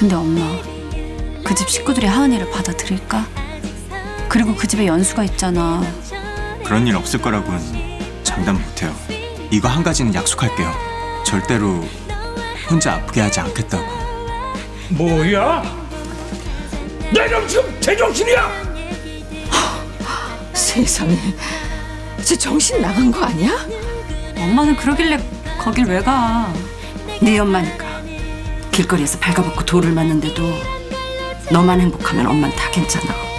근데 엄마, 그 집 식구들이 하은이를 받아들일까? 그리고 그 집에 연수가 있잖아. 그런 일 없을 거라고는 장담 못해요. 이거 한 가지는 약속할게요. 절대로 혼자 아프게 하지 않겠다고. 뭐야? 내놈 지금 제정신이야? 세상에, 쟤 정신 나간 거 아니야? 엄마는 그러길래 거길 왜 가? 네 엄마니까 길거리에서 발가벗고 돌을 맞는데도 너만 행복하면 엄만 다 괜찮아.